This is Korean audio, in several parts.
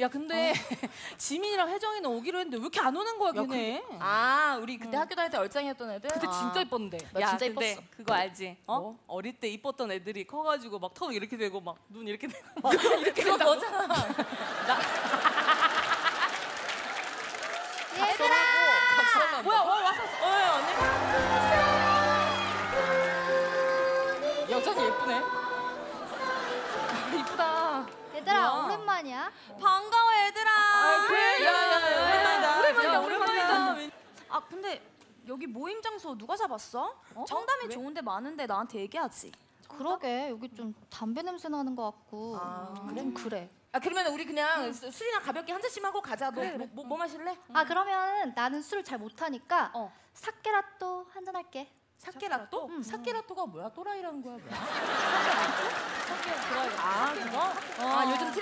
야 근데 지민이랑 혜정이는 오기로 했는데 왜 이렇게 안 오는 거야 걔네? 아 우리 그때 학교 다닐 때 얼짱이었던 애들. 그때 아. 진짜 이뻤는데. 나 야, 진짜 근데 이뻤어. 그거 알지? 어? 뭐? 어릴 때 이뻤던 애들이 커가지고 막 턱 이렇게 되고 막 눈 이렇게 되고 막 이렇게 그거 된다고. 너잖아. 얘들아! 각성한다. 뭐야? 와 왔었어. 어 언니. 여전히 예쁘네. 이쁘다. 오랜만이야. 반가워 얘들아. 아 그래? 야 야야 오랜만이다. 오랜만이다, 야, 오랜만이다. 아 근데 여기 모임 장소 누가 잡았어? 청담이 좋은데 많은데 나한테 얘기하지. 그러게 여기 좀 담배 냄새 나는 것 같고 아, 좀 그래. 아 그러면 우리 그냥 수- 술이나 가볍게 한 잔씩 하고 가자. 너뭐 뭐, 뭐 마실래? 아 그러면 나는 술을 잘 못하니까 어. 사케라또 한 잔 할게. 사케라또? 응. 사케라또가 뭐야? 또라이라는 거야 뭐야? 사케라또? 아 그거?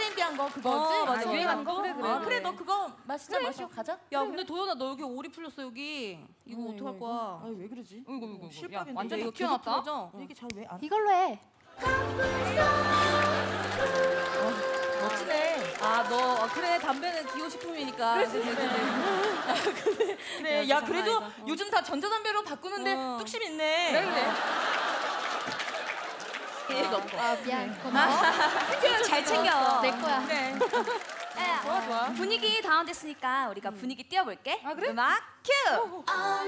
아 트렌디한 거 그거지? 어, 맞아. 아, 유행하는 거? 그래, 그래, 아, 그래. 그래 너 그거 마시자 마시고 가자. 야 근데 도연아 너 여기 오리 풀렸어 여기. 이거 어, 어떡할 거야? 아, 왜 그러지? 이거 이거 이거. 실밥인데 야, 완전 이거 다 튀어났다. 이게 잘 왜 안? 이걸로 해. 멋지네. 아너 그래 담배는 기호식품이니까. 그래 그래. 그래. 야 그래도 요즘 다 전자담배로 바꾸는데 어. 뚝심 있네. 그래 그래. 아 미안 고마워. 잘 챙겨. 내 거야. 그래. 야, 좋아 좋아. 분위기 다운됐으니까 우리가 분위기 띄워볼게. 아, 그래? 음악 큐. 와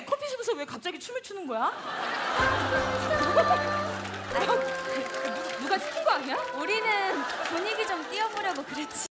근데 커피숍에서 왜 갑자기 춤을 추는 거야? 누가 시킨 거 아니야? 우리는 분위기 좀 띄워보려고 그랬지.